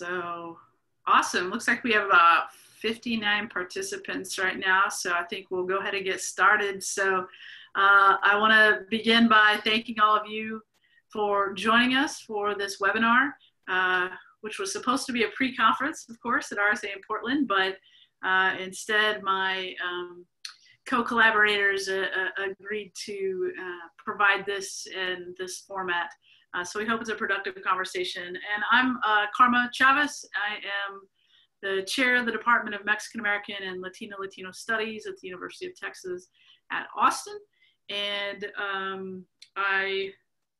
So awesome. Looks like we have about 59 participants right now. So I think we'll go ahead and get started. So uh, I want to begin by thanking all of you for joining us for this webinar, uh, which was supposed to be a pre-conference, of course, at RSA in Portland, but uh, instead my um, co-collaborators uh, uh, agreed to uh, provide this in this format. So we hope it's a productive conversation. And I'm Karma Chávez. I am the chair of the Department of Mexican American and Latino Latino Studies at the University of Texas at Austin. And um, I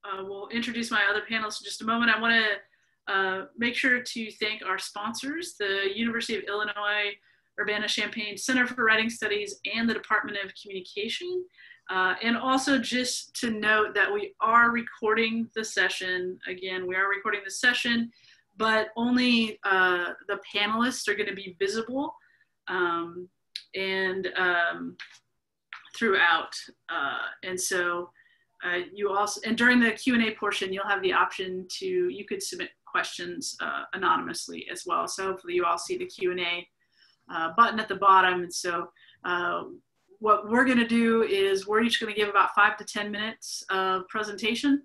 uh, will introduce my other panelists in just a moment. I want to uh, make sure to thank our sponsors, the University of Illinois Urbana-Champaign Center for Writing Studies and the Department of Communication. Uh, and also just to note that we are recording the session. Again, we are recording the session but only uh, the panelists are going to be visible um, and um, throughout. Uh, and so uh, you also, and during the Q&A portion, you'll have the option to, you could submit questions uh, anonymously as well. So hopefully you all see the Q&A uh, button at the bottom. And so what we're gonna do is we're each gonna give about five to 10 minutes of presentation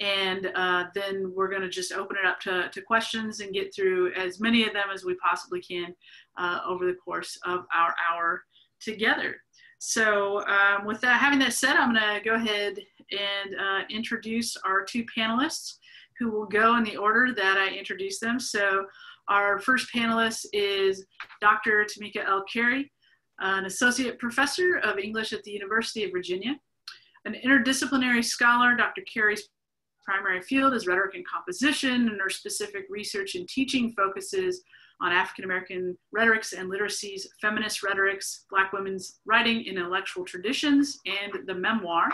and uh, then we're going to just open it up to, to questions and get through as many of them as we possibly can uh, over the course of our hour together. So um, with that, having that said, I'm going to go ahead and uh, introduce our two panelists who will go in the order that I introduce them. So our first panelist is Dr. Tamika L. Carey, an associate professor of English at the University of Virginia. An interdisciplinary scholar, Dr. Carey's primary field is rhetoric and composition, and her specific research and teaching focuses on African American rhetorics and literacies, feminist rhetorics, Black women's writing in intellectual traditions, and the memoir.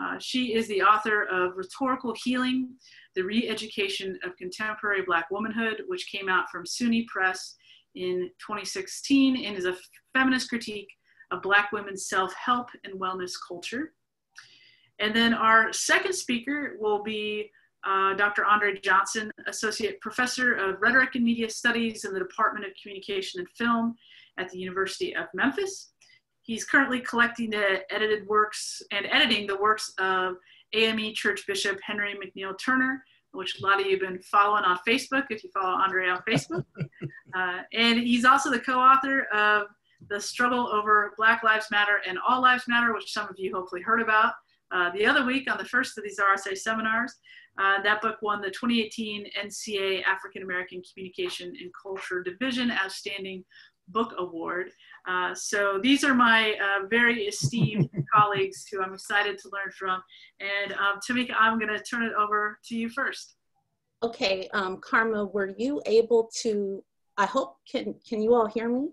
Uh, she is the author of Rhetorical Healing, The Re-Education of Contemporary Black Womanhood, which came out from SUNY Press in 2016 and is a feminist critique of Black women's self-help and wellness culture. And then our second speaker will be uh, Dr. Andre Johnson, Associate Professor of Rhetoric and Media Studies in the Department of Communication and Film at the University of Memphis. He's currently collecting the edited works and editing the works of AME Church Bishop Henry McNeil Turner, which a lot of you have been following on Facebook if you follow Andre on Facebook. uh, and he's also the co-author of The Struggle Over Black Lives Matter and All Lives Matter, which some of you hopefully heard about. Uh, the other week on the first of these RSA seminars. Uh, that book won the 2018 NCA African American Communication and Culture Division Outstanding Book Award. Uh, so these are my uh, very esteemed colleagues who I'm excited to learn from. And um, Tamika, I'm going to turn it over to you first. Okay, um, Karma, were you able to? I hope can can you all hear me?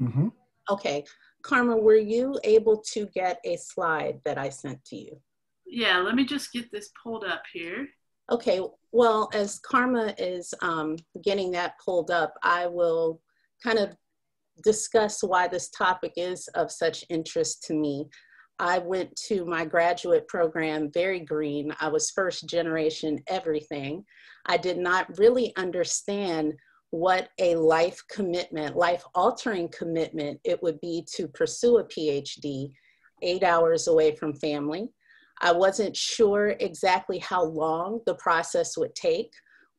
Mm -hmm. Okay, Karma, were you able to get a slide that I sent to you? Yeah, let me just get this pulled up here. Okay, well, as Karma is um, getting that pulled up, I will kind of discuss why this topic is of such interest to me. I went to my graduate program very green. I was first generation everything. I did not really understand what a life commitment, life altering commitment it would be to pursue a PhD eight hours away from family. I wasn't sure exactly how long the process would take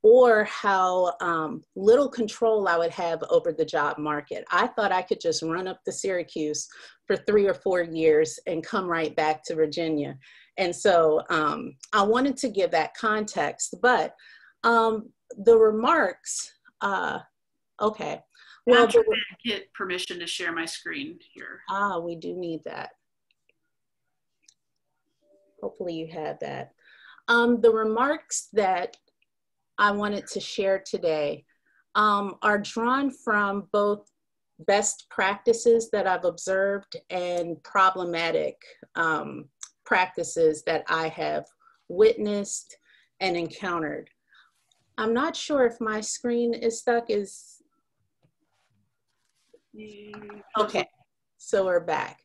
or how um, little control I would have over the job market. I thought I could just run up to Syracuse for three or four years and come right back to Virginia. And so um, I wanted to give that context, but um, the remarks uh, okay. Well, I'm trying to get permission to share my screen here. Ah, we do need that. Hopefully you have that. Um, the remarks that I wanted to share today um, are drawn from both best practices that I've observed and problematic um, practices that I have witnessed and encountered. I'm not sure if my screen is stuck is, okay, so we're back.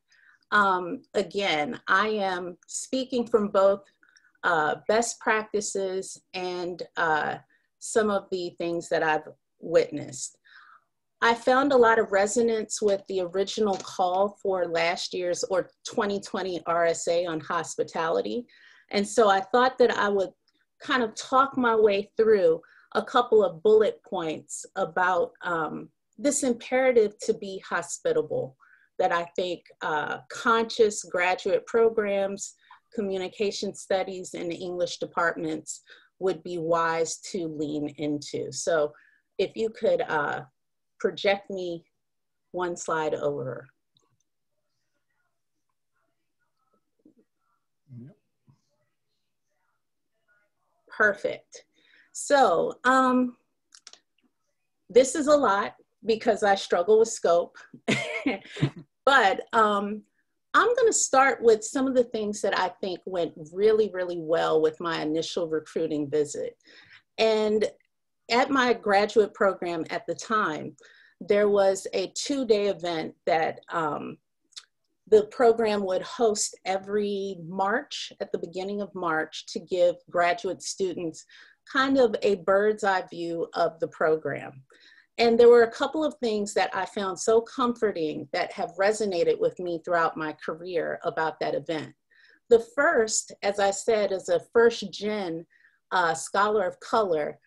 Um, again, I am speaking from both uh, best practices and uh, some of the things that I've witnessed. I found a lot of resonance with the original call for last year's or 2020 RSA on hospitality. And so I thought that I would kind of talk my way through a couple of bullet points about um, this imperative to be hospitable that I think uh, conscious graduate programs, communication studies, and English departments would be wise to lean into. So if you could uh, project me one slide over. Perfect. So um, this is a lot because I struggle with scope. but um, I'm going to start with some of the things that I think went really, really well with my initial recruiting visit. And at my graduate program at the time, there was a two day event that um, the program would host every March, at the beginning of March, to give graduate students kind of a bird's eye view of the program. And there were a couple of things that I found so comforting that have resonated with me throughout my career about that event. The first, as I said, is a first gen uh, scholar of color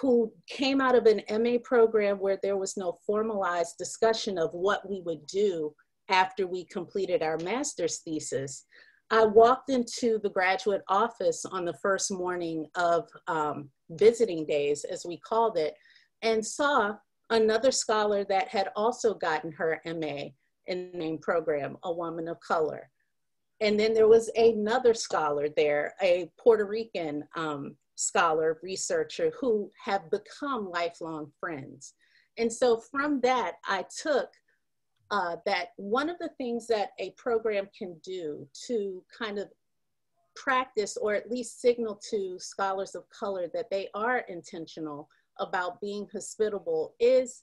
who came out of an MA program where there was no formalized discussion of what we would do after we completed our master's thesis. I walked into the graduate office on the first morning of um, visiting days, as we called it, and saw another scholar that had also gotten her MA in the name program, a woman of color. And then there was another scholar there, a Puerto Rican um, scholar, researcher who have become lifelong friends. And so from that, I took uh, that one of the things that a program can do to kind of practice or at least signal to scholars of color that they are intentional about being hospitable is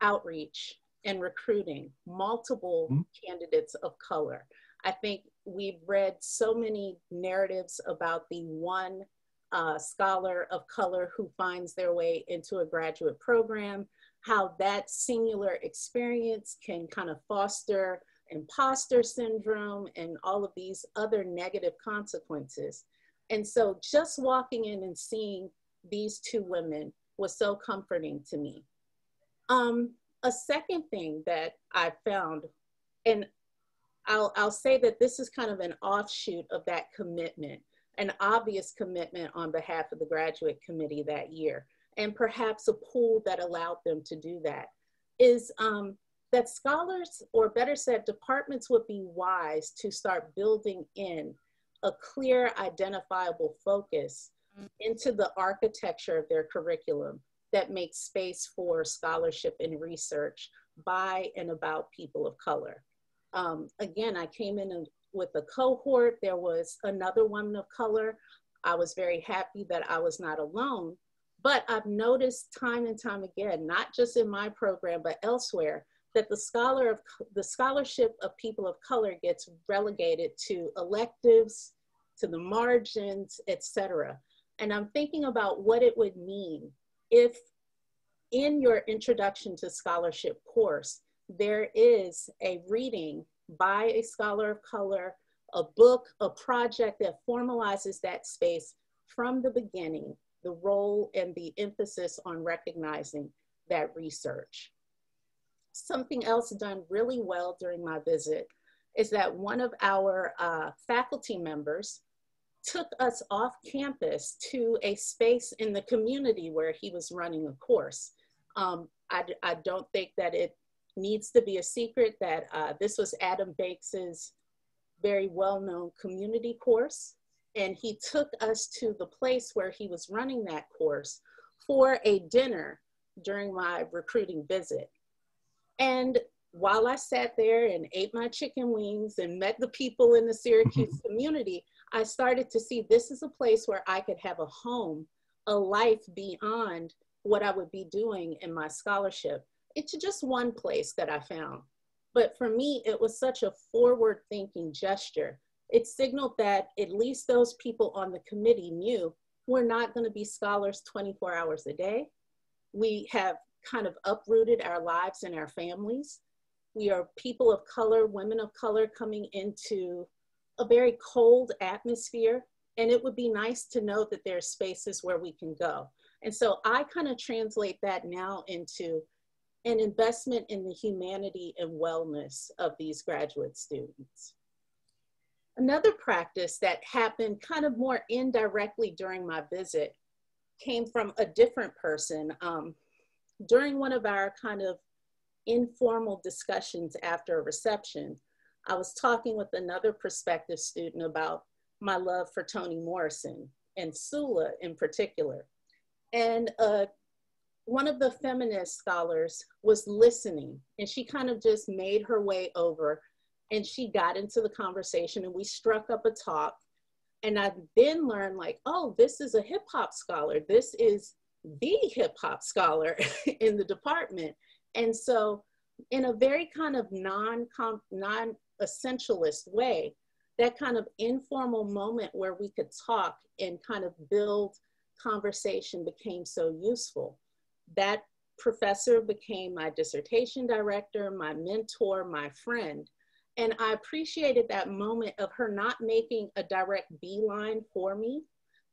outreach and recruiting multiple mm-hmm. candidates of color. I think we've read so many narratives about the one uh, scholar of color who finds their way into a graduate program, how that singular experience can kind of foster imposter syndrome and all of these other negative consequences. And so just walking in and seeing these two women was so comforting to me. Um, a second thing that I found, and I'll, I'll say that this is kind of an offshoot of that commitment an obvious commitment on behalf of the graduate committee that year, and perhaps a pool that allowed them to do that, is um, that scholars, or better said, departments would be wise to start building in a clear, identifiable focus into the architecture of their curriculum that makes space for scholarship and research by and about people of color. Um, again, I came in with a cohort. There was another woman of color. I was very happy that I was not alone. But I've noticed time and time again, not just in my program, but elsewhere, that the scholar of the scholarship of people of color gets relegated to electives, to the margins, etc. And I'm thinking about what it would mean if in your introduction to scholarship course, there is a reading by a scholar of color, a book, a project that formalizes that space from the beginning, the role and the emphasis on recognizing that research. Something else done really well during my visit is that one of our uh, faculty members took us off campus to a space in the community where he was running a course. Um, I, I don't think that it needs to be a secret that uh, this was Adam Banks's very well-known community course. And he took us to the place where he was running that course for a dinner during my recruiting visit. And while I sat there and ate my chicken wings and met the people in the Syracuse community, I started to see this is a place where I could have a home, a life beyond what I would be doing in my scholarship it's just one place that I found. But for me, it was such a forward thinking gesture. It signaled that at least those people on the committee knew we're not going to be scholars 24 hours a day. We have kind of uprooted our lives and our families. We are people of color, women of color coming into a very cold atmosphere. And it would be nice to know that there are spaces where we can go. And so I kind of translate that now into an investment in the humanity and wellness of these graduate students. Another practice that happened kind of more indirectly during my visit came from a different person. Um, during one of our kind of informal discussions after a reception, I was talking with another prospective student about my love for Toni Morrison and Sula in particular. And uh, one of the feminist scholars was listening and she kind of just made her way over and she got into the conversation and we struck up a talk. And i then learned like oh this is a hip hop scholar. This is the hip hop scholar in the department. And so in a very kind of non non essentialist way that kind of informal moment where we could talk and kind of build conversation became so useful that professor became my dissertation director my mentor my friend and I appreciated that moment of her not making a direct beeline for me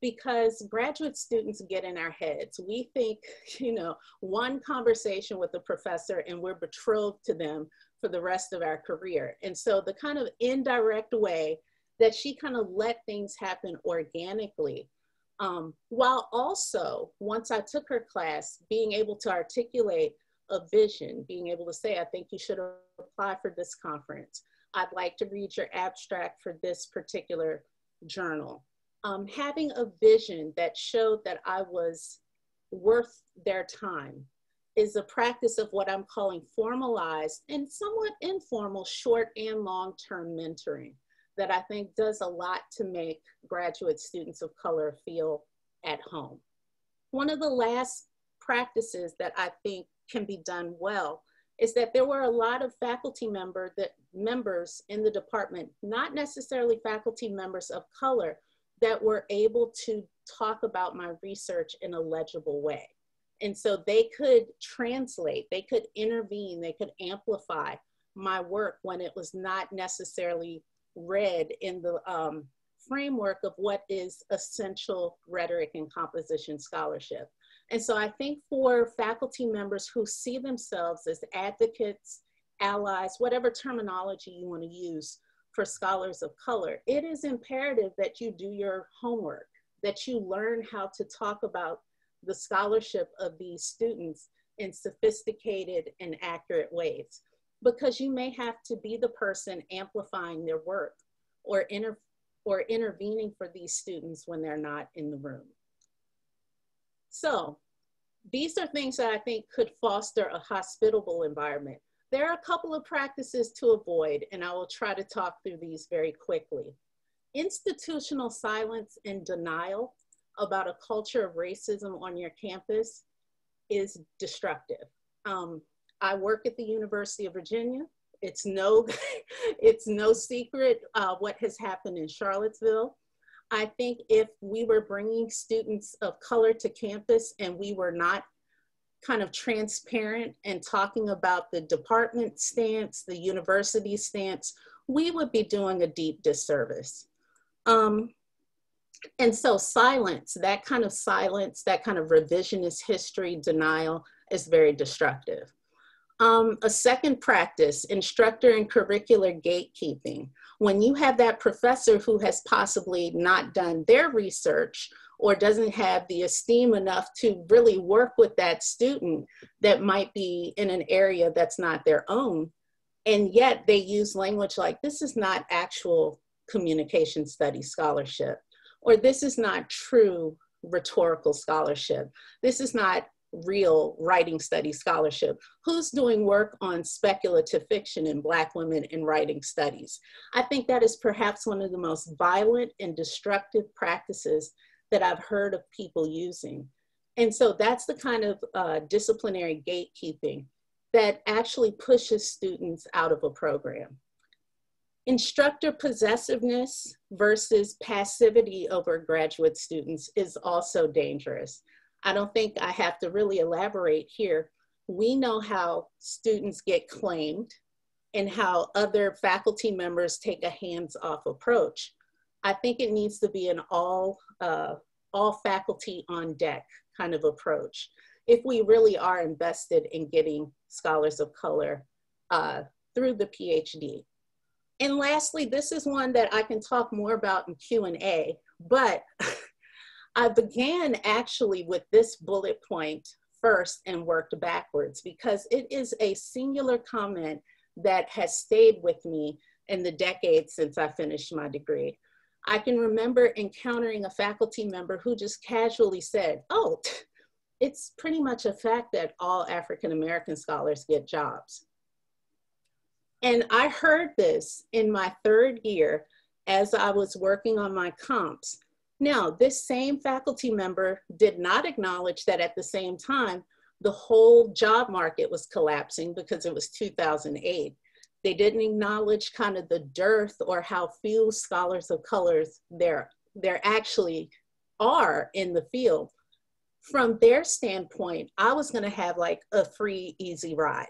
because graduate students get in our heads. We think, you know, one conversation with a professor and we're betrothed to them for the rest of our career. And so the kind of indirect way that she kind of let things happen organically, um, while also, once I took her class, being able to articulate a vision, being able to say, I think you should apply for this conference. I'd like to read your abstract for this particular journal. Um, having a vision that showed that I was worth their time is a practice of what I'm calling formalized and somewhat informal short and long term mentoring that I think does a lot to make graduate students of color feel at home. One of the last practices that I think can be done well is that there were a lot of faculty member that members in the department, not necessarily faculty members of color, that were able to talk about my research in a legible way. And so they could translate, they could intervene, they could amplify my work when it was not necessarily read in the um, framework of what is essential rhetoric and composition scholarship. And so I think for faculty members who see themselves as advocates, allies, whatever terminology you want to use for scholars of color, it is imperative that you do your homework, that you learn how to talk about the scholarship of these students in sophisticated and accurate ways. Because you may have to be the person amplifying their work or, inter or intervening for these students when they're not in the room. So these are things that I think could foster a hospitable environment. There are a couple of practices to avoid, and I will try to talk through these very quickly. Institutional silence and denial about a culture of racism on your campus is destructive. Um, I work at the University of Virginia. It's no, it's no secret uh, what has happened in Charlottesville. I think if we were bringing students of color to campus and we were not kind of transparent and talking about the department stance, the university stance, we would be doing a deep disservice. Um, and so silence, that kind of silence, that kind of revisionist history denial is very destructive. Um, a second practice, instructor and curricular gatekeeping. When you have that professor who has possibly not done their research or doesn't have the esteem enough to really work with that student that might be in an area that's not their own, and yet they use language like this is not actual communication study scholarship, or this is not true rhetorical scholarship. This is not real writing study scholarship? Who's doing work on speculative fiction and Black women in writing studies? I think that is perhaps one of the most violent and destructive practices that I've heard of people using. And so that's the kind of uh, disciplinary gatekeeping that actually pushes students out of a program. Instructor possessiveness versus passivity over graduate students is also dangerous. I don't think I have to really elaborate here. We know how students get claimed and how other faculty members take a hands-off approach. I think it needs to be an all, uh, all faculty on deck kind of approach if we really are invested in getting scholars of color uh, through the PhD. And lastly, this is one that I can talk more about in Q&A, but I began actually with this bullet point first and worked backwards because it is a singular comment that has stayed with me in the decades since I finished my degree. I can remember encountering a faculty member who just casually said, oh, it's pretty much a fact that all African American scholars get jobs. And I heard this in my third year as I was working on my comps. Now, this same faculty member did not acknowledge that at the same time, the whole job market was collapsing because it was 2008. They didn't acknowledge kind of the dearth or how few scholars of colors there, there actually are in the field. From their standpoint, I was going to have like a free, easy ride.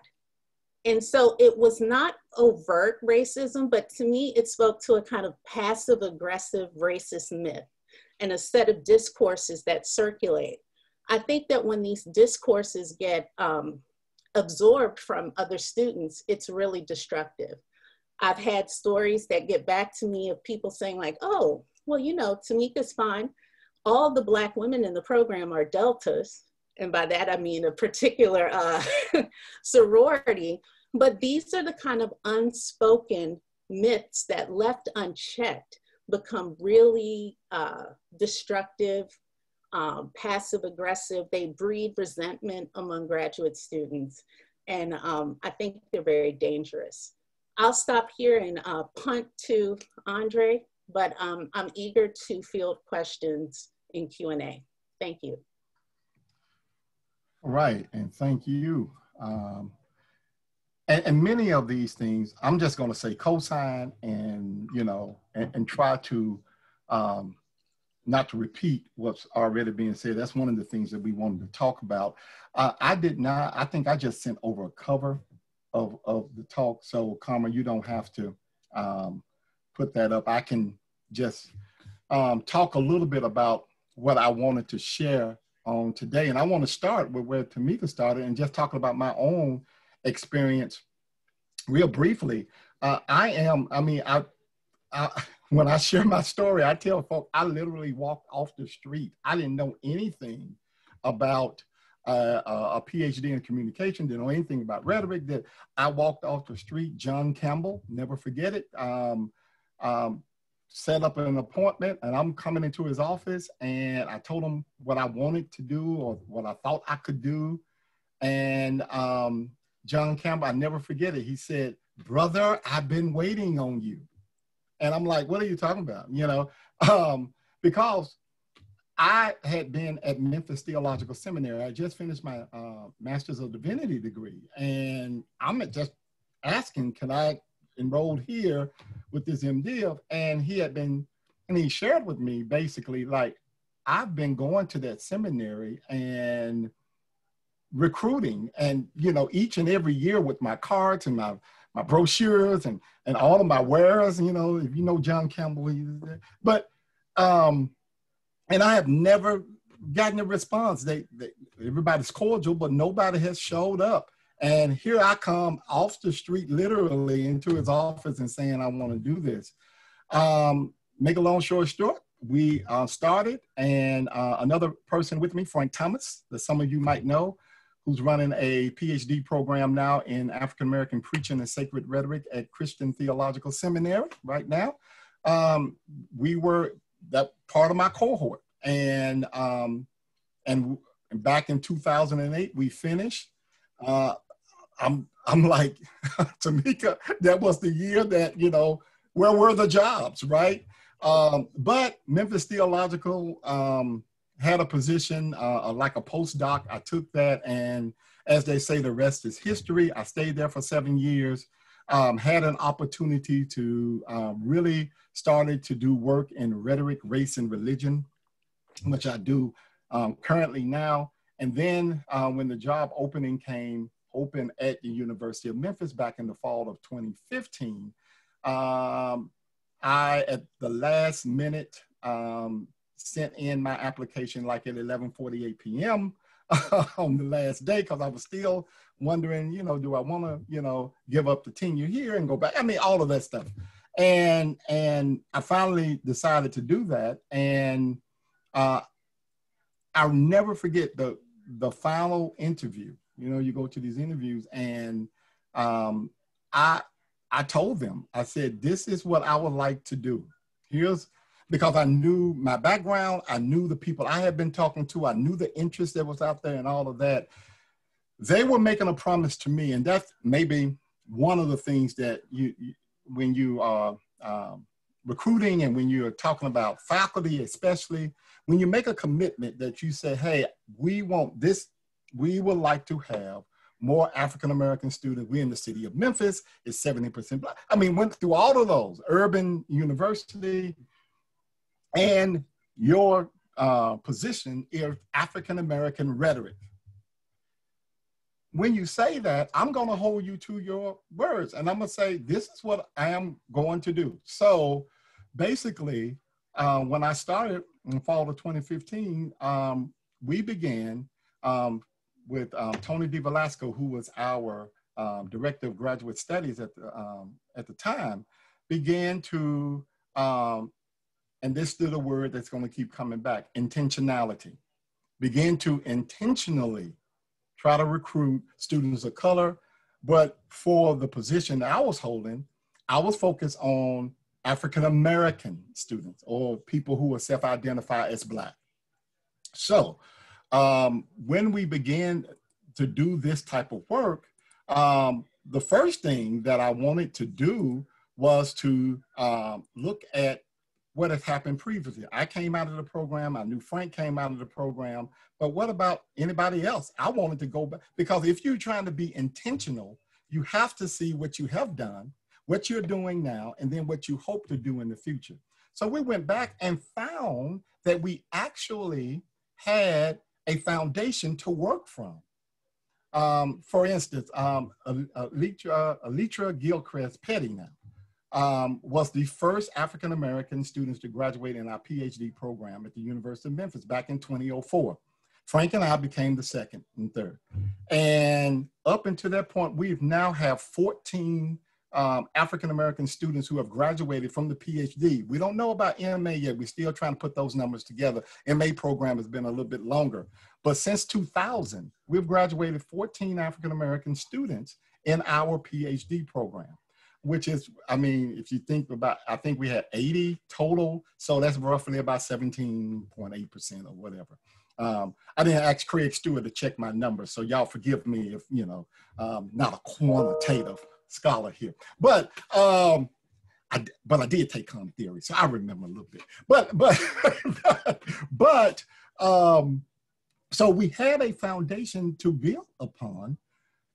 And so it was not overt racism, but to me, it spoke to a kind of passive aggressive racist myth and a set of discourses that circulate. I think that when these discourses get um, absorbed from other students, it's really destructive. I've had stories that get back to me of people saying like, oh, well, you know, Tamika's fine. All the black women in the program are deltas. And by that, I mean a particular uh, sorority. But these are the kind of unspoken myths that left unchecked become really uh, destructive um, passive aggressive. They breed resentment among graduate students. And um, I think they're very dangerous. I'll stop here and uh, punt to Andre, but um, I'm eager to field questions in Q&A. Thank you. All right, and thank you. Um, and, and, many of these things, I'm just gonna say cosign and, you know, and, and try to um, not to repeat what's already being said, that's one of the things that we wanted to talk about. Uh, I did not, I think I just sent over a cover of, of the talk. So Karma, you don't have to um, put that up. I can just um, talk a little bit about what I wanted to share on today. And I want to start with where Tamika started and just talking about my own experience real briefly. Uh, I am, I mean, I, I when I share my story, I tell folks I literally walked off the street. I didn't know anything about uh, a PhD in communication, didn't know anything about rhetoric. That I walked off the street. John Campbell, never forget it. Um, um, set up an appointment, and I'm coming into his office, and I told him what I wanted to do or what I thought I could do, and um, John Campbell, I never forget it. He said, "Brother, I've been waiting on you." And I'm like, what are you talking about? You know, um, because I had been at Memphis Theological Seminary. I just finished my uh, Master's of Divinity degree. And I'm just asking, can I enroll here with this MDiv? And he had been, and he shared with me basically like, I've been going to that seminary and recruiting and, you know, each and every year with my cards and my my brochures and and all of my wares. You know, if you know John Campbell, but um, and I have never gotten a response. They, they everybody's cordial, but nobody has showed up. And here I come off the street, literally into his office and saying, I want to do this. Um, make a long story short, we uh, started, and uh, another person with me, Frank Thomas, that some of you might know, who's running a PhD program now in African American preaching and sacred rhetoric at Christian Theological Seminary right now. Um, we were that part of my cohort, and um, and back in 2008 we finished. Uh, I'm I'm like Tamika. That was the year that you know where were the jobs, right? Um, but Memphis Theological um, had a position uh, like a postdoc. I took that, and as they say, the rest is history. I stayed there for seven years. Um, had an opportunity to um, really started to do work in rhetoric, race, and religion, which I do um, currently now. And then uh, when the job opening came open at the University of Memphis back in the fall of 2015, um, I, at the last minute, um, sent in my application like at 11:48 p.m. on the last day because I was still wondering, you know, do I want to, you know, give up the tenure here and go back? I mean, all of that stuff. And and I finally decided to do that. And uh, I'll never forget the the final interview. You know, you go to these interviews, and um, I I told them, I said, this is what I would like to do. Here's because I knew my background, I knew the people I had been talking to, I knew the interest that was out there and all of that. They were making a promise to me, and that's maybe one of the things that you, you when you are um, recruiting and when you're talking about faculty, especially when you make a commitment that you say, "Hey, we want this. We would like to have more African American students. We in the city of Memphis is 70% black. I mean, went through all of those, urban university, and your uh, position is African American rhetoric. When you say that, I'm going to hold you to your words, and I'm going to say this is what I am going to do. So, basically, uh, when I started in fall of 2015, um, we began um, with um, Tony De Velasco, who was our um, director of graduate studies at the, um, at the time, began to um, and this is the word that's going to keep coming back intentionality. Begin to intentionally try to recruit students of color. But for the position that I was holding, I was focused on African American students or people who are self identify as Black. So um, when we began to do this type of work, um, the first thing that I wanted to do was to um, look at what has happened previously. I came out of the program. I knew Frank came out of the program. But what about anybody else? I wanted to go back because if you're trying to be intentional, you have to see what you have done, what you're doing now, and then what you hope to do in the future. So we went back and found that we actually had a foundation to work from. Um, for instance, um, Eletra, Gilchrist Petty now um, was the first African American students to graduate in our PhD program at the University of Memphis back in 2004. Frank and I became the second and third. And up until that point, we've now have 14 um, African American students who have graduated from the PhD. We don't know about MA yet. We're still trying to put those numbers together. MA program has been a little bit longer. But since 2000, we've graduated 14 African American students in our PhD program which is, I mean, if you think about, I think we had 80 total, so that's roughly about 17.8% or whatever. Um, I didn't ask Craig Stewart to check my numbers, so y'all forgive me if, you know, um, not a quantitative scholar here. But um, I, but I did take common theory, so I remember a little bit. But but but um, so we had a foundation to build upon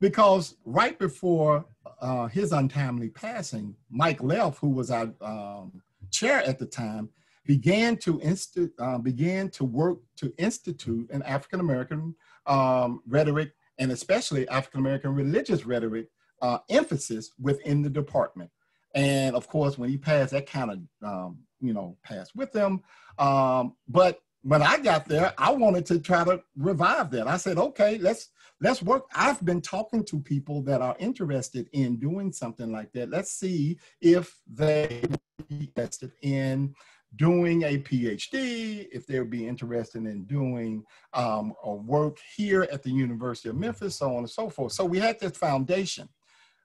because right before uh, his untimely passing, Mike Leff, who was our um, chair at the time, began to insti- uh, began to work to institute an African American um, rhetoric and especially African American religious rhetoric uh, emphasis within the department. And of course, when he passed, that kind of um, you know passed with him. Um, but when I got there, I wanted to try to revive that. I said, okay, let's let's work. I've been talking to people that are interested in doing something like that. Let's see if they be interested in doing a PhD, if they would be interested in doing um, a work here at the University of Memphis, so on and so forth. So we had this foundation.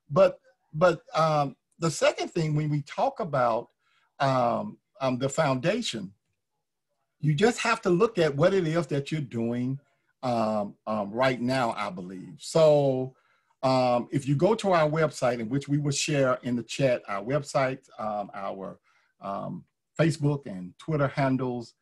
But but um, the second thing when we talk about um, um the foundation, you just have to look at what it is that you're doing um, um, right now, I believe. So um, if you go to our website, in which we will share in the chat our website, um, our um, Facebook and Twitter handles,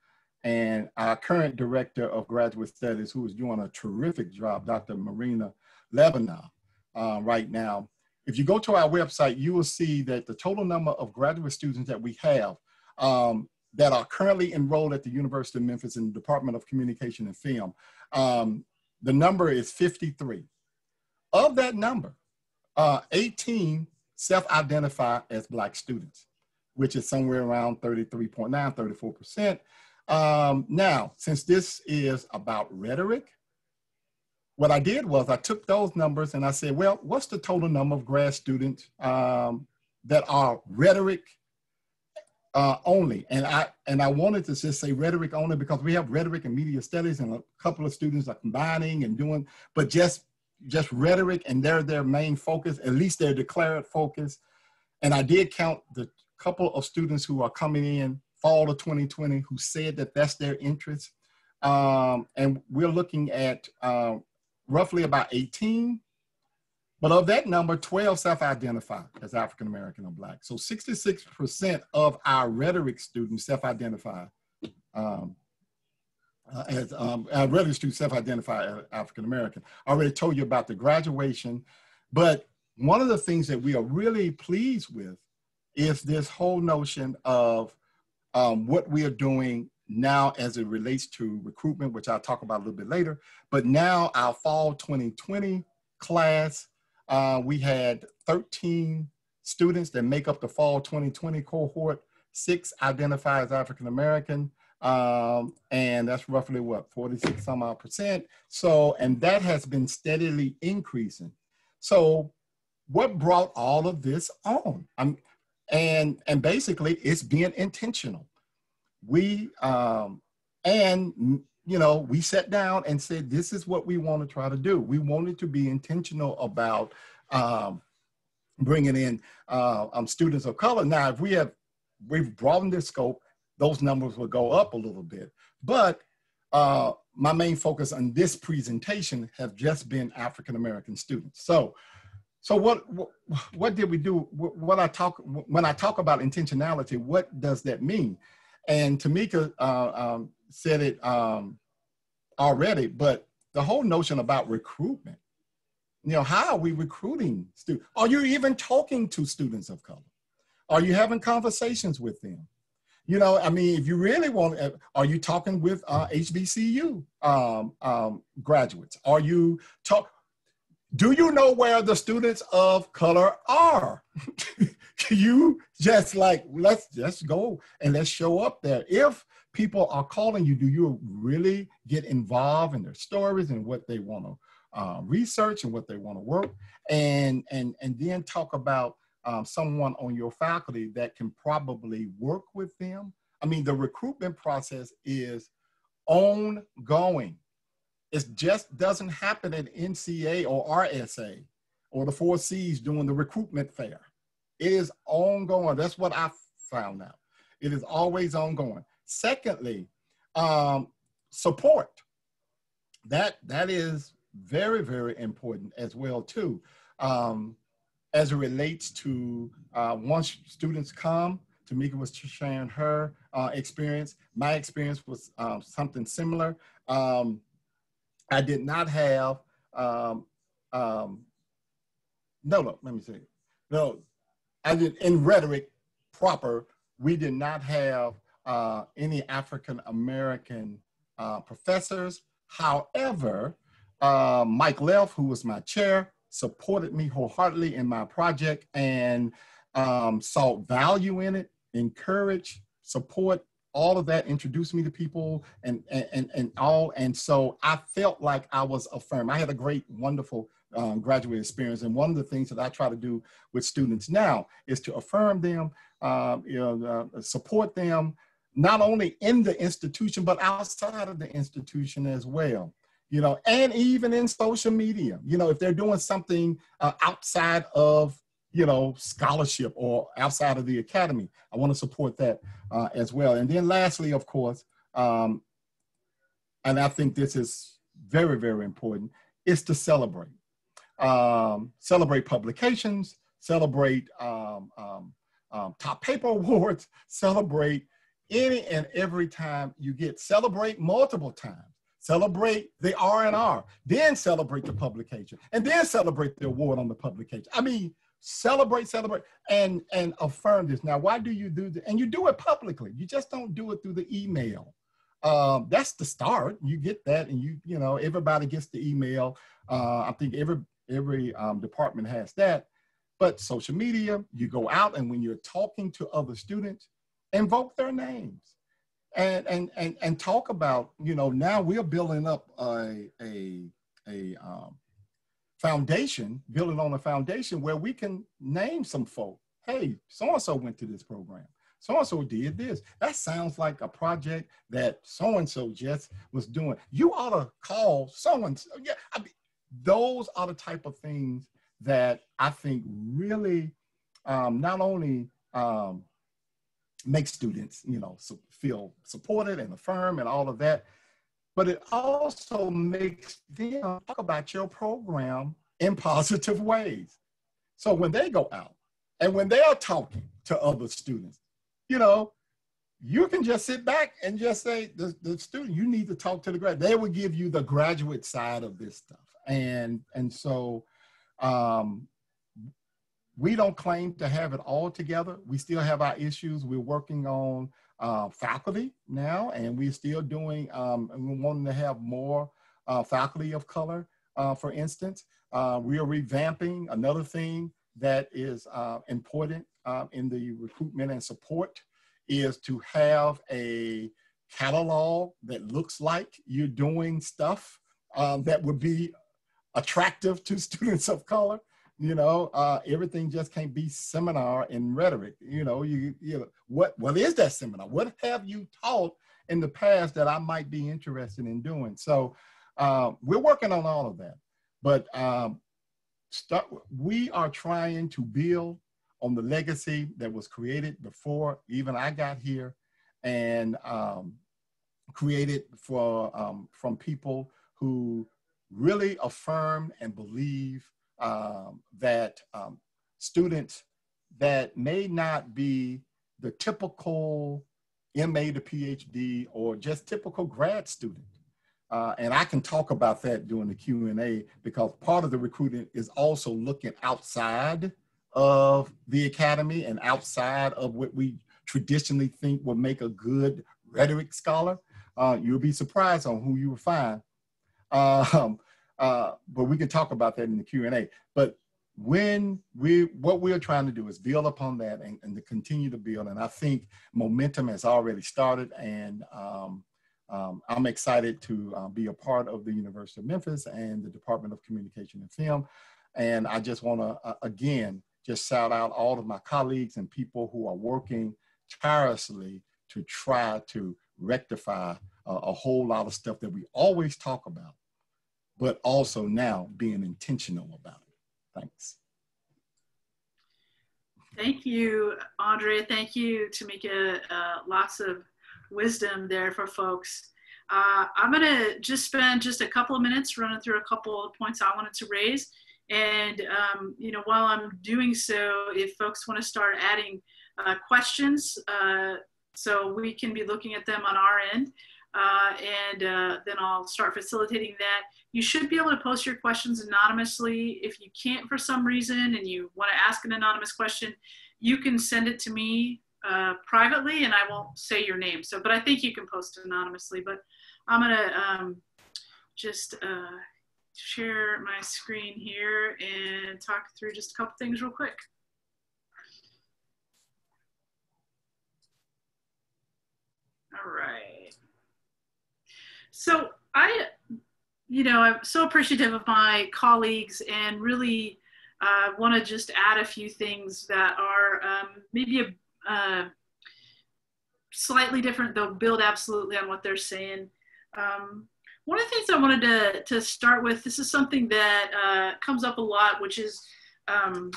and our current director of graduate studies, who is doing a terrific job, Dr. Marina Levina, uh, right now. If you go to our website, you will see that the total number of graduate students that we have um, that are currently enrolled at the University of Memphis in the Department of Communication and Film. Um, the number is 53. Of that number, uh, 18 self-identify as Black students, which is somewhere around 33.9, 34%. Um, now, since this is about rhetoric, what I did was I took those numbers and I said, well, what's the total number of grad students um, that are rhetoric uh, only? And I and I wanted to just say rhetoric only because we have rhetoric and media studies, and a couple of students are combining and doing, but just just rhetoric and they're their main focus, at least their declared focus. And I did count the couple of students who are coming in fall of 2020 who said that that's their interest. Um, and we're looking at uh, roughly about 18. But of that number, 12 self-identify as African American or Black. So 66% of our rhetoric students self-identify um, uh, as um, uh, rhetoric students self-identify as African American. I already told you about the graduation, but one of the things that we are really pleased with is this whole notion of um, what we are doing now as it relates to recruitment, which I'll talk about a little bit later. But now our fall 2020 class, uh, we had 13 students that make up the fall 2020 cohort. Six identify as African American, um, and that's roughly what 46 some odd percent. So, and that has been steadily increasing. So, what brought all of this on? I'm, and and basically, it's being intentional we um, and you know we sat down and said this is what we want to try to do. We wanted to be intentional about um, bringing in uh, um, students of color. Now if we have we've broadened the scope those numbers will go up a little bit. But uh, my main focus on this presentation have just been african american students. So so what, what, what did we do? What i talk when i talk about intentionality what does that mean? And Tamika uh, um, said it um, already, but the whole notion about recruitment, you know, how are we recruiting students? Are you even talking to students of color? Are you having conversations with them? You know, I mean, if you really want, uh, are you talking with uh, HBCU um, um, graduates? Are you talk? Do you know where the students of color are? you just like let's just go and let's show up there if people are calling you do you really get involved in their stories and what they want to uh, research and what they want to work and and and then talk about um, someone on your faculty that can probably work with them i mean the recruitment process is ongoing it just doesn't happen at nca or rsa or the four c's doing the recruitment fair it is ongoing. That's what I found out. It is always ongoing. Secondly, um, support. That that is very very important as well too, um, as it relates to uh, once students come. Tamika was sharing her uh, experience. My experience was um, something similar. Um, I did not have um, um, no no let me see no I did in rhetoric proper, we did not have uh, any African American uh, professors. However, uh, Mike Leff, who was my chair, supported me wholeheartedly in my project and um, saw value in it, encouraged, support, all of that introduced me to people and, and, and all. And so I felt like I was affirmed. I had a great, wonderful um, graduate experience. And one of the things that I try to do with students now is to affirm them, uh, you know, uh, support them, not only in the institution, but outside of the institution as well. You know, and even in social media, you know, if they're doing something uh, outside of, you know, scholarship or outside of the academy, I want to support that uh, as well. And then lastly, of course, um, and I think this is very, very important, is to celebrate um, celebrate publications, celebrate um, um, um, top paper awards, celebrate any and every time you get, celebrate multiple times. Celebrate the R and R, then celebrate the publication, and then celebrate the award on the publication. I mean, celebrate, celebrate, and and affirm this. Now, why do you do this? And you do it publicly. You just don't do it through the email. Um, that's the start. You get that, and you you know everybody gets the email. Uh, I think every every um, department has that. But social media, you go out, and when you're talking to other students, invoke their names and and and and talk about you know now we're building up a a a um, foundation, building on a foundation where we can name some folk. Hey, so and so went to this program. So and so did this. That sounds like a project that so and so just was doing. You ought to call so and so. Yeah, I mean, those are the type of things that I think really um, not only um, make students, you know, so feel supported and affirmed and all of that, but it also makes them talk about your program in positive ways. So when they go out and when they are talking to other students, you know, you can just sit back and just say, the, the student, you need to talk to the grad. They will give you the graduate side of this stuff. And, and so um, we don't claim to have it all together. We still have our issues. We're working on uh, faculty now, and we're still doing, um, we're wanting to have more uh, faculty of color, uh, for instance. Uh, we are revamping another thing that is uh, important uh, in the recruitment and support is to have a catalog that looks like you're doing stuff um, that would be attractive to students of color you know uh, everything just can't be seminar and rhetoric you know you you know what what is that seminar? What have you taught in the past that i might be interested in doing? So uh, we're working on all of that but um, start we are trying to build on the legacy that was created before even i got here and um, created for um, from people who really affirm and believe um, that um, students that may not be the typical MA to PhD or just typical grad student. Uh, and I can talk about that during the Q&A because part of the recruiting is also looking outside of the academy and outside of what we traditionally think would make a good rhetoric scholar. Uh, you'll be surprised on who you will find. Um, uh, but we can talk about that in the Q&A. But when we, what we're trying to do is build upon that and, and to continue to build. And I think momentum has already started and um, um, I'm excited to uh, be a part of the University of Memphis and the Department of Communication and Film. And I just want to, uh, again, just shout out all of my colleagues and people who are working tirelessly to try to rectify uh, a whole lot of stuff that we always talk about but also now being intentional about it. Thanks. Thank you, Andre. Thank you, Tamika. Uh, lots of wisdom there for folks. Uh, I'm going to just spend just a couple of minutes running through a couple of points I wanted to raise. And, um, you know, while I'm doing so, if folks want to start adding uh, questions, uh, so we can be looking at them on our end, uh, and uh, then I'll start facilitating that. You should be able to post your questions anonymously. If you can't for some reason and you want to ask an anonymous question, you can send it to me uh, privately and I won't say your name. So, but I think you can post anonymously. But I'm gonna um, just uh, share my screen here and talk through just a couple things real quick. All right. So I you know, I'm so appreciative of my colleagues and really uh, want to just add a few things that are um, maybe a uh, slightly different, though build absolutely on what they're saying. Um, one of the things I wanted to, to start with, this is something that uh, comes up a lot, which is um,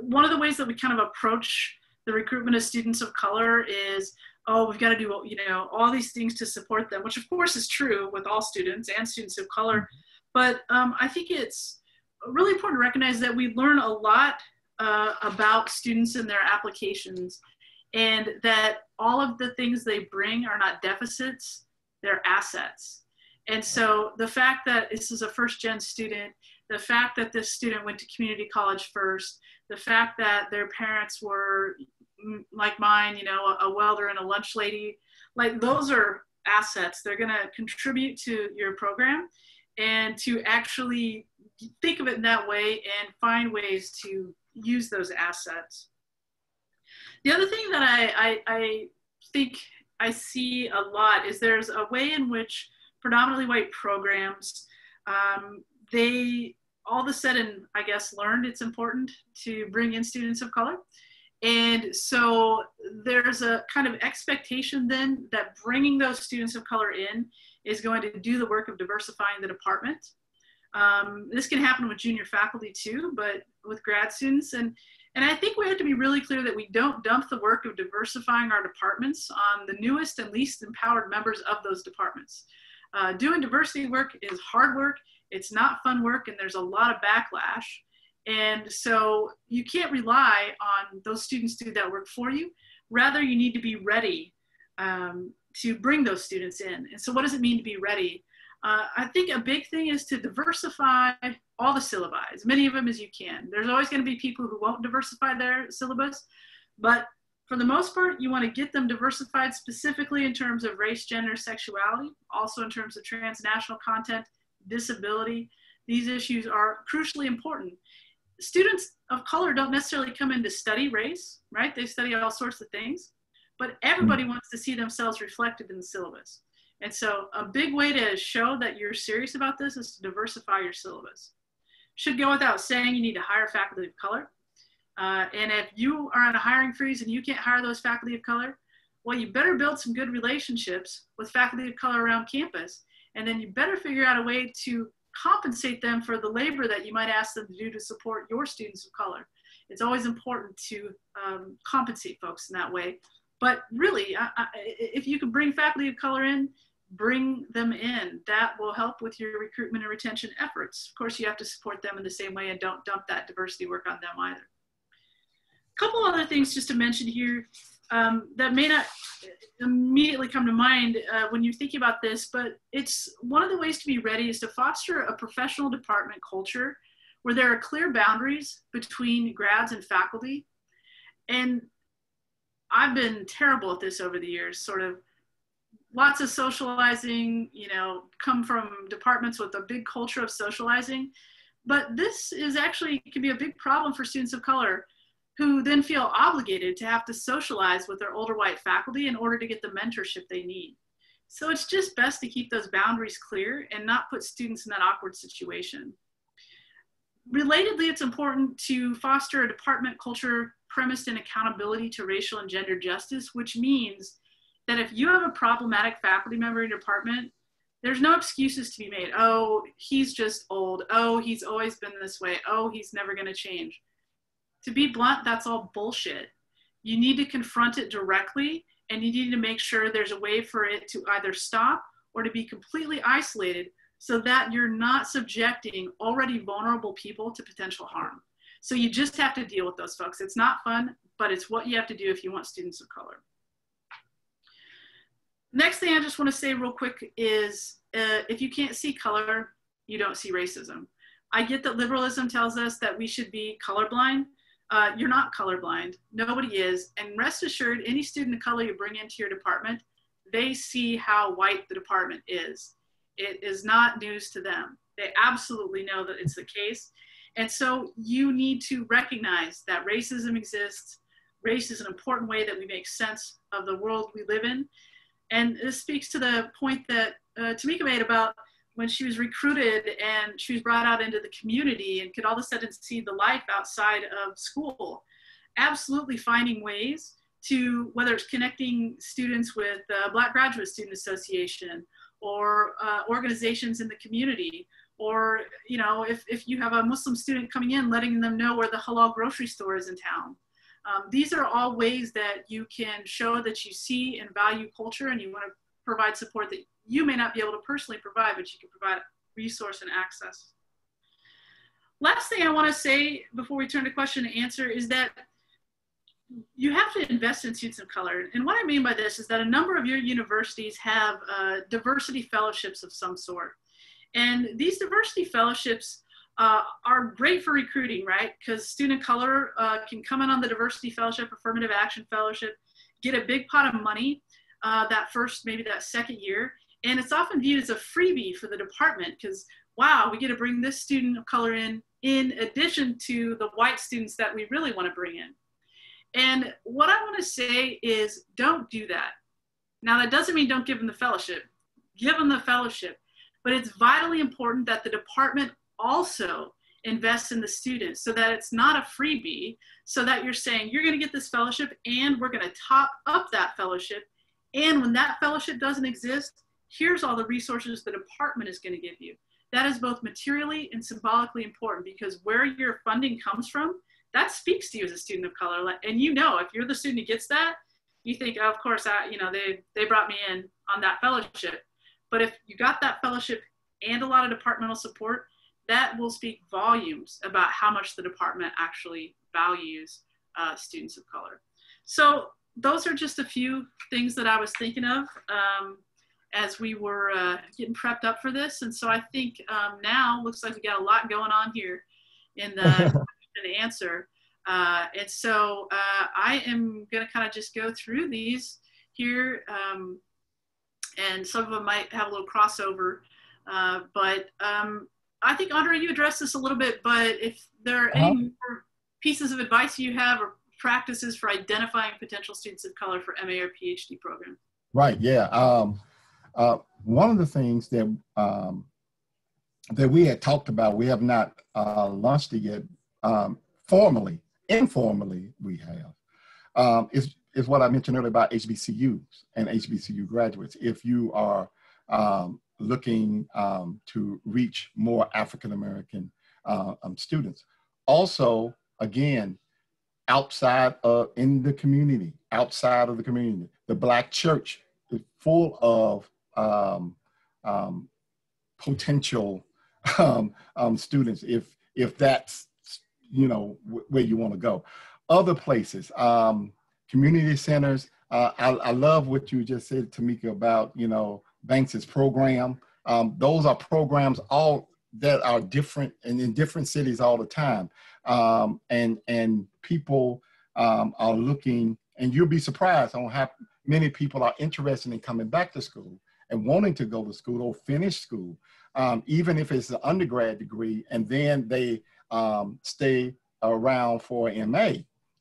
one of the ways that we kind of approach the recruitment of students of color is oh, we've got to do, you know, all these things to support them, which of course is true with all students and students of color. But um, I think it's really important to recognize that we learn a lot uh, about students and their applications and that all of the things they bring are not deficits, they're assets. And so the fact that this is a first gen student the fact that this student went to community college first, the fact that their parents were like mine, you know, a, welder and a lunch lady, like those are assets. They're going to contribute to your program and to actually think of it in that way and find ways to use those assets. The other thing that I, I, I think I see a lot is there's a way in which predominantly white programs, um, they all of a sudden, I guess, learned it's important to bring in students of color. And so there's a kind of expectation then that bringing those students of color in is going to do the work of diversifying the department. Um, this can happen with junior faculty too, but with grad students. And, and I think we have to be really clear that we don't dump the work of diversifying our departments on the newest and least empowered members of those departments. Uh, doing diversity work is hard work, it's not fun work, and there's a lot of backlash. And so you can't rely on those students to do that work for you. Rather, you need to be ready um, to bring those students in. And so, what does it mean to be ready? Uh, I think a big thing is to diversify all the syllabi, as many of them as you can. There's always going to be people who won't diversify their syllabus, but for the most part, you want to get them diversified specifically in terms of race, gender, sexuality, also in terms of transnational content, disability. These issues are crucially important. Students of color don't necessarily come in to study race, right? They study all sorts of things, but everybody mm-hmm. wants to see themselves reflected in the syllabus. And so a big way to show that you're serious about this is to diversify your syllabus. Should go without saying you need to hire faculty of color. Uh, and if you are on a hiring freeze and you can't hire those faculty of color, well, you better build some good relationships with faculty of color around campus. And then you better figure out a way to compensate them for the labor that you might ask them to do to support your students of color. It's always important to um, compensate folks in that way. But really, I, I, if you can bring faculty of color in, bring them in. That will help with your recruitment and retention efforts. Of course, you have to support them in the same way and don't dump that diversity work on them either. A couple other things just to mention here um, that may not immediately come to mind uh, when you're thinking about this, but it's one of the ways to be ready is to foster a professional department culture where there are clear boundaries between grads and faculty. And I've been terrible at this over the years, sort of lots of socializing, you know, come from departments with a big culture of socializing. But this is actually can be a big problem for students of color who then feel obligated to have to socialize with their older white faculty in order to get the mentorship they need. So it's just best to keep those boundaries clear and not put students in that awkward situation. Relatedly, it's important to foster a department culture premised in accountability to racial and gender justice, which means that if you have a problematic faculty member in your department, there's no excuses to be made. Oh, he's just old. Oh, he's always been this way. Oh, he's never going to change. To be blunt, that's all bullshit. You need to confront it directly and you need to make sure there's a way for it to either stop or to be completely isolated so that you're not subjecting already vulnerable people to potential harm. So you just have to deal with those folks. It's not fun, but it's what you have to do if you want students of color. Next thing I just want to say real quick is uh, if you can't see color, you don't see racism. I get that liberalism tells us that we should be colorblind. Uh, you're not colorblind. Nobody is. And rest assured, any student of color you bring into your department, they see how white the department is. It is not news to them. They absolutely know that it's the case. And so you need to recognize that racism exists. Race is an important way that we make sense of the world we live in. And this speaks to the point that uh, Tamika made about when she was recruited and she was brought out into the community and could all of a sudden see the life outside of school. Absolutely finding ways to, whether it's connecting students with Black Graduate Student Association or uh, organizations in the community, or, you know, if, if you have a Muslim student coming in, letting them know where the halal grocery store is in town um, these are all ways that you can show that you see and value culture and you want to provide support that you may not be able to personally provide, but you can provide resource and access. Last thing I want to say before we turn to question and answer is that you have to invest in students of color. And what I mean by this is that a number of your universities have uh, diversity fellowships of some sort. And these diversity fellowships uh, are great for recruiting, right? Because student of color uh, can come in on the diversity fellowship, affirmative action fellowship, get a big pot of money uh, that first, maybe that second year. And it's often viewed as a freebie for the department because, wow, we get to bring this student of color in in addition to the white students that we really want to bring in. And what I want to say is don't do that. Now, that doesn't mean don't give them the fellowship. Give them the fellowship. But it's vitally important that the department also invest in the students so that it's not a freebie, so that you're saying you're going to get this fellowship and we're going to top up that fellowship. And when that fellowship doesn't exist, here's all the resources the department is going to give you. That is both materially and symbolically important because where your funding comes from, that speaks to you as a student of color. And you know, if you're the student who gets that, you think, oh, of course, I, you know, they, they brought me in on that fellowship. But if you got that fellowship and a lot of departmental support, that will speak volumes about how much the department actually values uh, students of color. So those are just a few things that I was thinking of um, as we were uh, getting prepped up for this. And so I think um, now looks like we got a lot going on here in the an answer. Uh, and so uh, I am going to kind of just go through these here. Um, and some of them might have a little crossover. Uh, but um, I think, Andre, you addressed this a little bit, but if there are any uh-huh. pieces of advice you have or practices for identifying potential students of color for MA or PhD program. Right, yeah. Um, uh, one of the things that um, that we had talked about, we have not uh, launched it yet, um, formally, informally, we have, um, is, is what I mentioned earlier about HBCUs and HBCU graduates. If you are um, looking um, to reach more African American uh, um, students, also, again, outside of in the community, outside of the community, the Black church is full of um, um, potential um, um, students if if that's you know where you want to go. Other places, um, community centers. Uh, I, I, love what you just said, Tamika, about you know Banks's program. Those are programs all that are different and in different cities all the time, um, and and people um, are looking, and you'll be surprised on how many people are interested in coming back to school and wanting to go to school or finish school, um, even if it's an undergrad degree, and then they um, stay around for MA.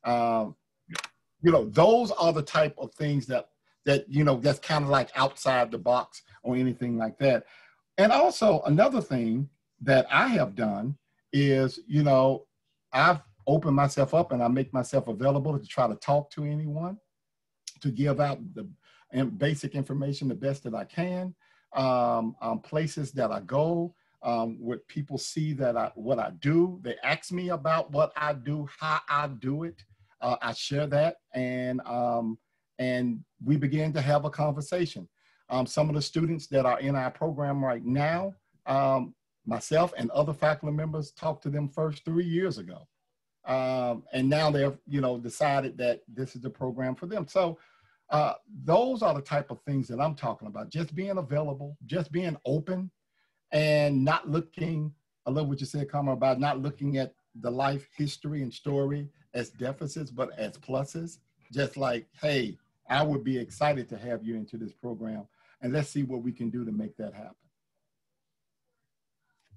Um, you know, those are the type of things that that you know that's kind of like outside the box or anything like that. And also another thing that I have done is, you know, I've opened myself up and I make myself available to try to talk to anyone, to give out the basic information the best that I can. Um, um, places that I go, um, what people see that I, what I do. They ask me about what I do, how I do it. Uh, I share that, and um, and we begin to have a conversation. Um, some of the students that are in our program right now, um, myself and other faculty members talked to them first three years ago, um, and now they've you know decided that this is the program for them. So. Uh, those are the type of things that I'm talking about. Just being available, just being open, and not looking, I love what you said, Karma, about not looking at the life history and story as deficits, but as pluses. Just like, hey, I would be excited to have you into this program, and let's see what we can do to make that happen.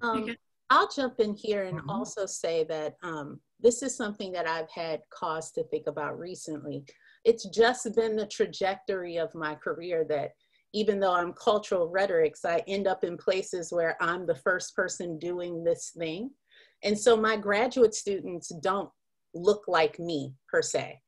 Um, I'll jump in here and mm-hmm. also say that um, this is something that I've had cause to think about recently. It's just been the trajectory of my career that even though I'm cultural rhetorics, I end up in places where I'm the first person doing this thing. And so my graduate students don't look like me per se.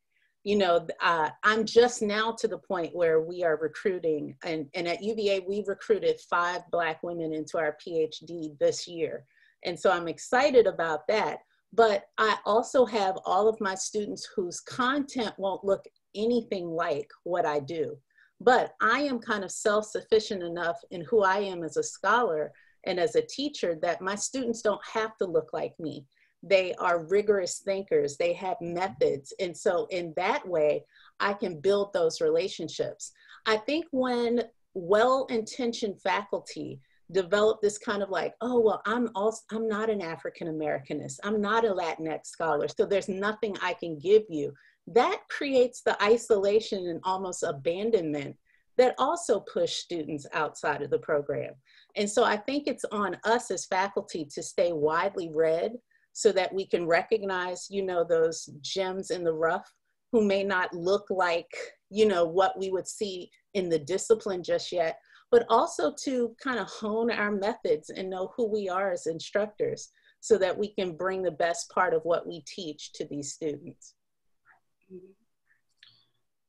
You know, uh, I'm just now to the point where we are recruiting, and, and at UVA, we recruited five Black women into our PhD this year. And so I'm excited about that. But I also have all of my students whose content won't look anything like what I do. But I am kind of self sufficient enough in who I am as a scholar and as a teacher that my students don't have to look like me. They are rigorous thinkers, they have methods. And so, in that way, I can build those relationships. I think when well intentioned faculty develop this kind of like, oh, well, I'm also, I'm not an African Americanist. I'm not a Latinx scholar. So there's nothing I can give you. That creates the isolation and almost abandonment that also push students outside of the program. And so I think it's on us as faculty to stay widely read so that we can recognize, you know, those gems in the rough who may not look like, you know, what we would see in the discipline just yet, but also to kind of hone our methods and know who we are as instructors so that we can bring the best part of what we teach to these students.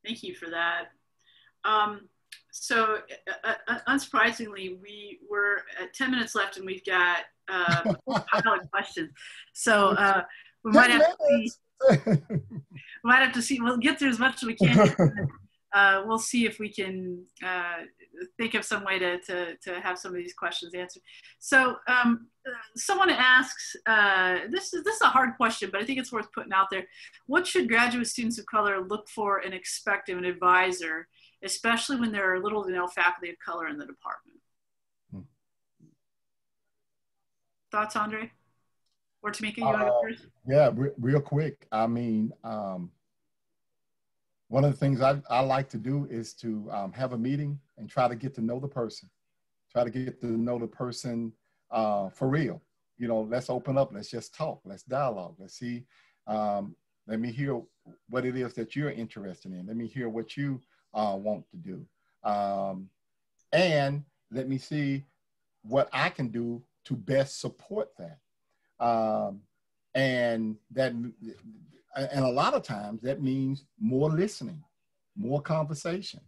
Thank you for that. Um, so uh, uh, unsurprisingly, we were at 10 minutes left and we've got uh, a pile of questions. So uh, we might have to see, we might have to see, we'll get through as much as we can. Uh, we'll see if we can uh, think of some way to, to, to have some of these questions answered. So um, someone asks, uh, this, is, this is a hard question, but I think it's worth putting out there. What should graduate students of color look for and expect of an advisor, especially when there are little to no faculty of color in the department? Hmm. Thoughts, Andre? Or Tamika, you uh, first? Yeah, re real quick. I mean, um, one of the things I, I like to do is to um, have a meeting and try to get to know the person, try to get to know the person uh, for real. You know, let's open up, let's just talk, let's dialogue, let's see. Um, let me hear what it is that you're interested in. Let me hear what you uh, want to do. Um, and let me see what I can do to best support that. Um, and that and a lot of times that means more listening, more conversation.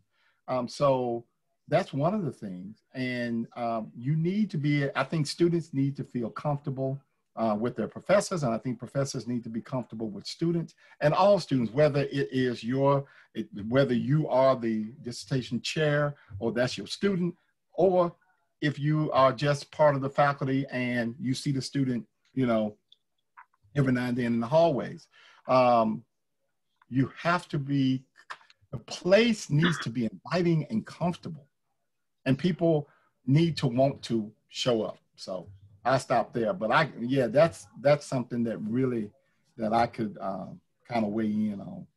Um, so that's one of the things. And um, you need to be, I think students need to feel comfortable uh, with their professors, and I think professors need to be comfortable with students and all students, whether it is your, it, whether you are the dissertation chair or that's your student, or if you are just part of the faculty and you see the student, you know, every now and then in the hallways. Um, you have to be, the place needs to be inviting and comfortable. And people need to want to show up. So I stop there. But I, yeah, that's that's something that really that I could um, kind of weigh in on.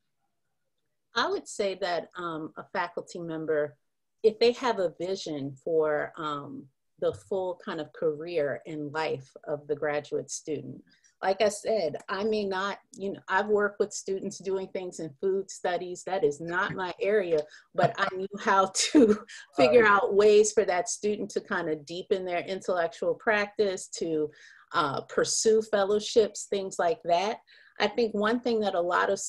I would say that um, a faculty member, if they have a vision for um, the full kind of career and life of the graduate student, like I said, I may not, you know, I've worked with students doing things in food studies. That is not my area, but I knew how to figure out ways for that student to kind of deepen their intellectual practice, to uh, pursue fellowships, things like that. I think one thing that a lot of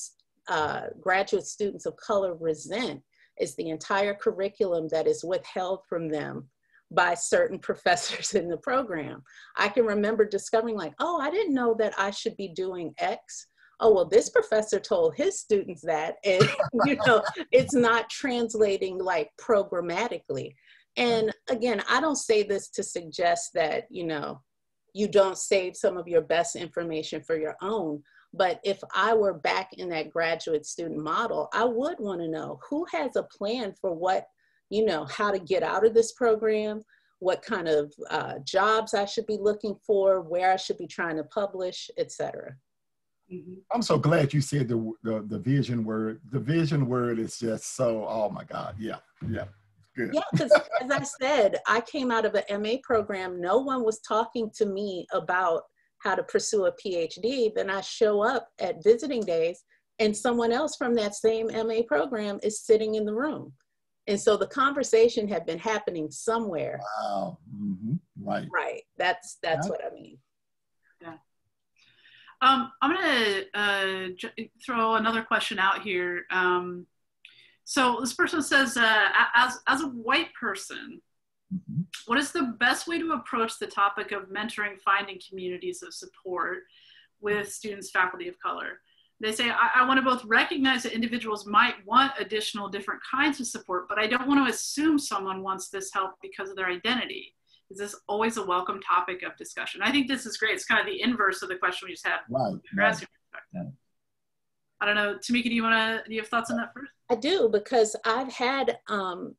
uh, graduate students of color resent is the entire curriculum that is withheld from them by certain professors in the program. I can remember discovering like, oh, I didn't know that I should be doing X. Oh, well, this professor told his students that. And, you know, it's not translating like programmatically. And again, I don't say this to suggest that, you know, you don't save some of your best information for your own. But if I were back in that graduate student model, I would want to know who has a plan for what you know, how to get out of this program, what kind of uh, jobs I should be looking for, where I should be trying to publish, etc. Mm-hmm. I'm so glad you said the, the, the vision word. The vision word is just so. Oh my God! Yeah, yeah, good. Yeah, because as I said, I came out of an MA program. No one was talking to me about how to pursue a PhD. Then I show up at visiting days, and someone else from that same MA program is sitting in the room. And so the conversation had been happening somewhere. Wow. Mm-hmm. Right. Right. That's that's yeah. what I mean. Yeah. Um, I'm gonna uh, j- throw another question out here. Um, so this person says, uh, as as a white person, mm-hmm. what is the best way to approach the topic of mentoring, finding communities of support with students, faculty of color? They say, I, I want to both recognize that individuals might want additional different kinds of support, but I don't want to assume someone wants this help because of their identity. Is this always a welcome topic of discussion? I think this is great. It's kind of the inverse of the question we just had. Right. right. Yeah. I don't know, Tamika, do you want to, do you have thoughts on that first? I do, because I've had, um,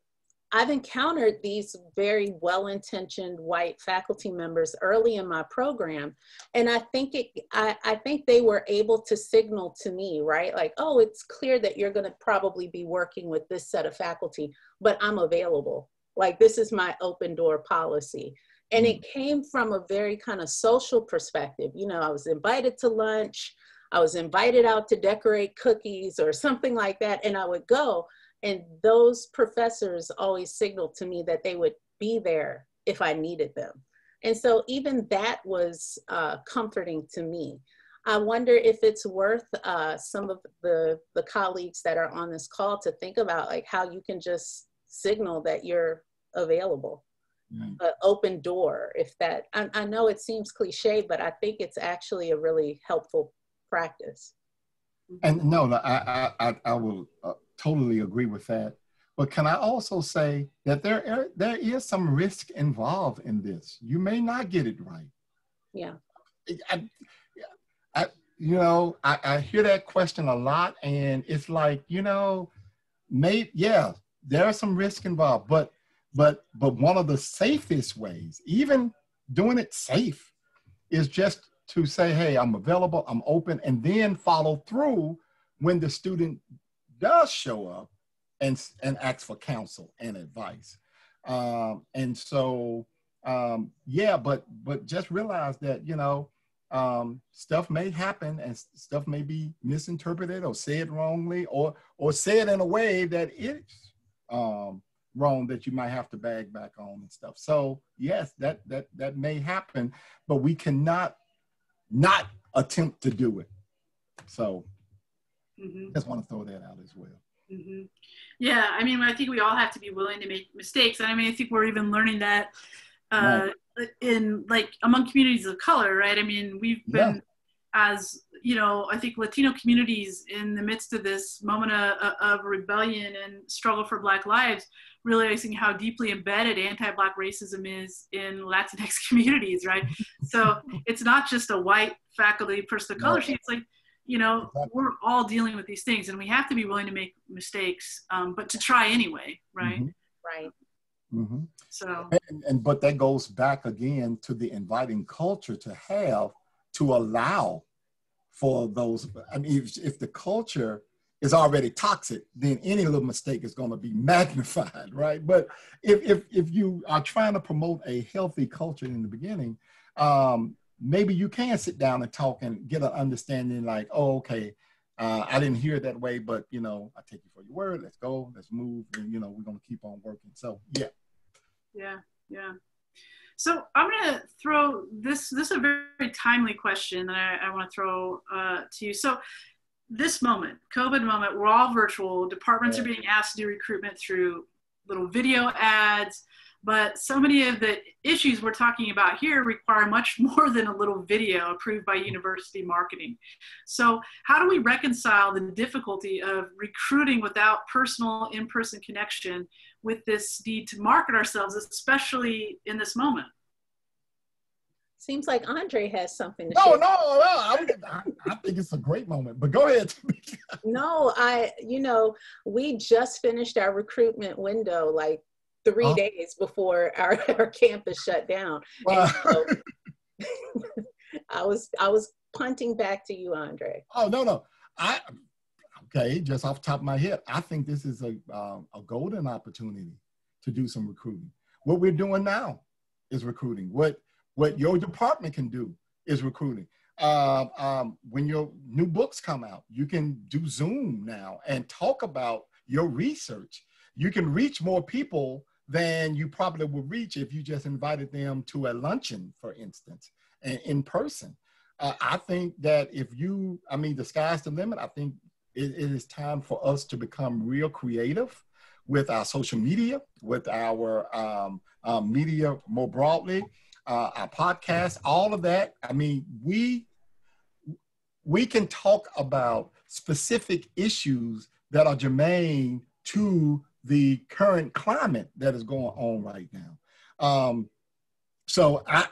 I've encountered these very well-intentioned white faculty members early in my program, and I think it. I, I think they were able to signal to me, right, like, oh, it's clear that you're going to probably be working with this set of faculty, but I'm available. Like this is my open door policy. And it mm. came from a very kind of social perspective. You know, I was invited to lunch, I was invited out to decorate cookies or something like that, and I would go. And those professors always signaled to me that they would be there if I needed them. And so even that was uh, comforting to me. I wonder if it's worth uh, some of the, the colleagues that are on this call to think about like how you can just signal that you're available. Mm. An open door, if that, I, I know it seems cliche, but I think it's actually a really helpful practice. And no, I, I, I will uh, totally agree with that. But can I also say that there are, there is some risk involved in this? You may not get it right. Yeah. I, I you know, I, I hear that question a lot, and it's like, you know, maybe yeah, there are some risk involved, but but but one of the safest ways, even doing it safe, is just to say, hey, I'm available, I'm open, and then follow through when the student does show up and, and ask for counsel and advice. Um, and so, um, yeah, but but just realize that you know um, stuff may happen and stuff may be misinterpreted or said wrongly or or said in a way that is um, wrong that you might have to bag back on and stuff. So yes, that that that may happen, but we cannot not attempt to do it. So Mm-hmm. Just want to throw that out as well. Mm-hmm. Yeah, I mean, I think we all have to be willing to make mistakes, and I mean, I think we're even learning that uh, right. in like among communities of color, right? I mean, we've been yeah. as you know, I think Latino communities in the midst of this moment of, of rebellion and struggle for Black lives, realizing how deeply embedded anti-Black racism is in Latinx communities, right? so it's not just a white faculty person of color; no. it's like you know we're all dealing with these things and we have to be willing to make mistakes um, but to try anyway right mm-hmm. right mm-hmm. so and, and but that goes back again to the inviting culture to have to allow for those i mean if, if the culture is already toxic then any little mistake is going to be magnified right but if, if if you are trying to promote a healthy culture in the beginning um, maybe you can sit down and talk and get an understanding like, oh, okay, uh, I didn't hear it that way, but you know, I take you for your word. Let's go, let's move, and you know, we're gonna keep on working. So yeah. Yeah, yeah. So I'm gonna throw this. This is a very, very timely question that I, I want to throw uh, to you. So this moment, COVID moment, we're all virtual. Departments yeah. are being asked to do recruitment through little video ads. But so many of the issues we're talking about here require much more than a little video approved by university marketing. So, how do we reconcile the difficulty of recruiting without personal in person connection with this need to market ourselves, especially in this moment? Seems like Andre has something to no, share. No, no, no. I, I, think it's a great moment, but go ahead. no, I, you know, we just finished our recruitment window like three oh. days before our, our campus shut down. Wow. So, I was I was punting back to you, Andre. Oh no no, I okay. Just off top of my head, I think this is a uh, a golden opportunity to do some recruiting. What we're doing now is recruiting. What what your department can do is recruiting. Uh, um, when your new books come out, you can do Zoom now and talk about your research. You can reach more people than you probably would reach if you just invited them to a luncheon, for instance, in person. Uh, I think that if you, I mean, the sky's the limit. I think it, it is time for us to become real creative with our social media, with our um, um, media more broadly, uh, our podcast, all of that. I mean, we we can talk about specific issues that are germane to the current climate that is going on right now. Um, so I,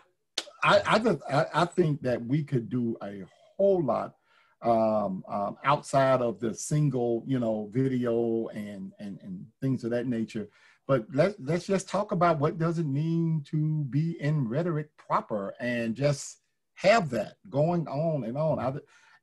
I, I, I, think that we could do a whole lot um, um, outside of the single, you know, video and, and, and things of that nature but let's let's just talk about what does it mean to be in rhetoric proper and just have that going on and on. I,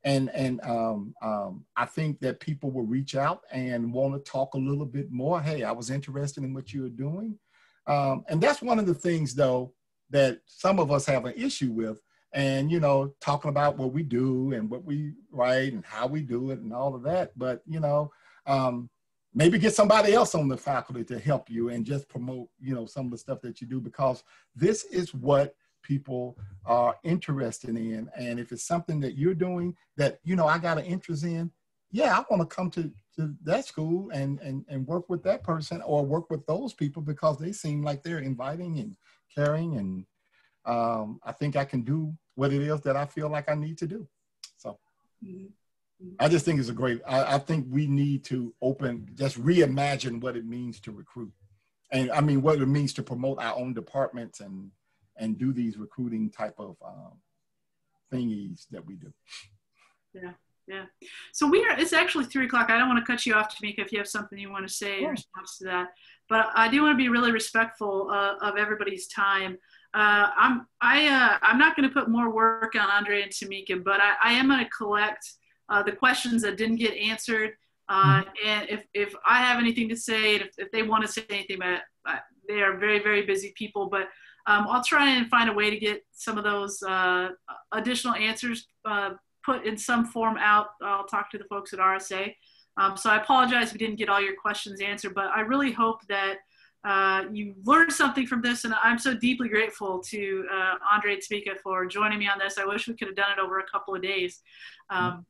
and and um, um, I think that people will reach out and want to talk a little bit more. Hey, I was interested in what you were doing, um, and that's one of the things though that some of us have an issue with. And you know, talking about what we do and what we write and how we do it and all of that. But you know, um, maybe get somebody else on the faculty to help you and just promote you know some of the stuff that you do because this is what people are interested in. And if it's something that you're doing that, you know, I got an interest in, yeah, I want to come to, to that school and, and, and work with that person or work with those people because they seem like they're inviting and caring. And um, I think I can do what it is that I feel like I need to do. So. I just think it's a great, I, I think we need to open, just reimagine what it means to recruit. And I mean, what it means to promote our own departments and and do these recruiting type of um, thingies that we do. Yeah, yeah. So we are. It's actually three o'clock. I don't want to cut you off, Tamika, if you have something you want to say in response to that. But I do want to be really respectful uh, of everybody's time. Uh, I'm I uh, I'm not going to put more work on Andre and Tamika, but I, I am going to collect uh, the questions that didn't get answered. Uh, mm-hmm. and if, if I have anything to say, if, if they want to say anything, but uh, they are very, very busy people, but um, I'll try and find a way to get some of those uh, additional answers uh, put in some form out. I'll talk to the folks at RSA. Um, so I apologize we didn't get all your questions answered, but I really hope that uh, you learned something from this. And I'm so deeply grateful to uh, Andre and Tamika for joining me on this. I wish we could have done it over a couple of days. Um,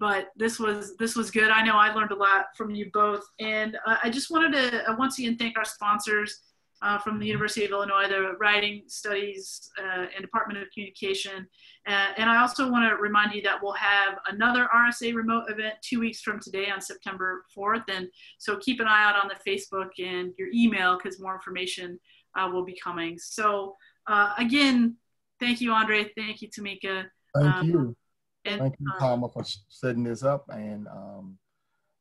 but this was this was good. I know I learned a lot from you both, and uh, I just wanted to uh, once again thank our sponsors uh, from the University of Illinois, the Writing Studies uh, and Department of Communication. Uh, and I also want to remind you that we'll have another RSA remote event two weeks from today on September 4th. And so keep an eye out on the Facebook and your email because more information uh, will be coming. So uh, again, thank you, Andre. Thank you, Tamika. Thank um, you. And, thank you, Palmer, uh, for setting this up and, um,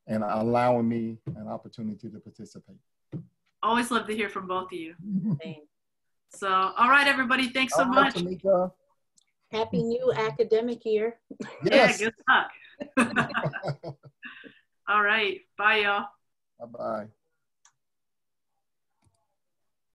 and allowing me an opportunity to participate. Always love to hear from both of you. so, all right, everybody. Thanks so much. Happy new academic year. Yes. Yeah, good luck. all right. Bye, y'all. Bye bye.